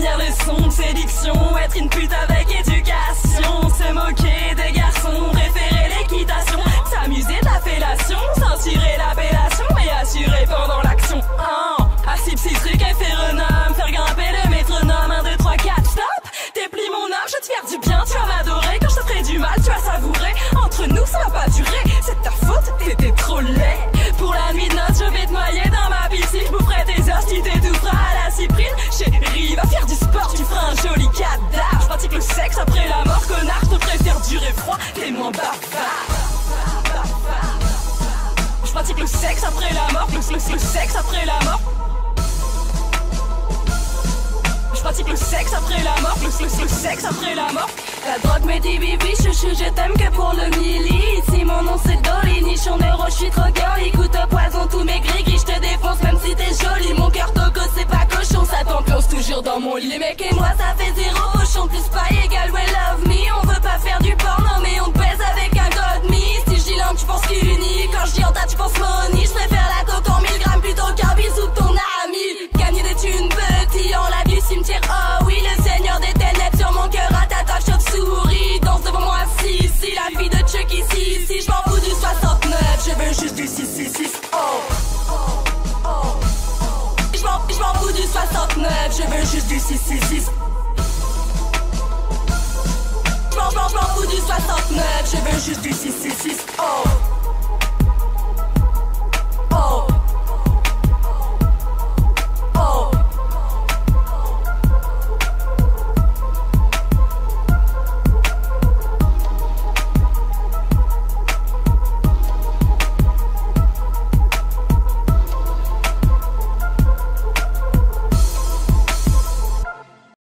première leçon de séduction, être une pute avec et moins bavard. Je pratique le sexe après la mort, le, le, sexe après la mort. Je pratique le sexe après la mort, le, le, sexe après la mort. La drogue me dit bibi, chouchou, je t'aime que pour le milli. Si mon nom c'est Dolly, niche en euro, je suis girly. Écoute poison, tous mes gris je te défonce même si t'es jolie. Mon cœur toco, c'est pas cochon, ça t'ambiance toujours dans mon lit. Les mecs et moi, ça 666, oh. Je m'en fous du 69, je veux juste du 666. Je m'en fous du 69, je veux juste du 666, oh.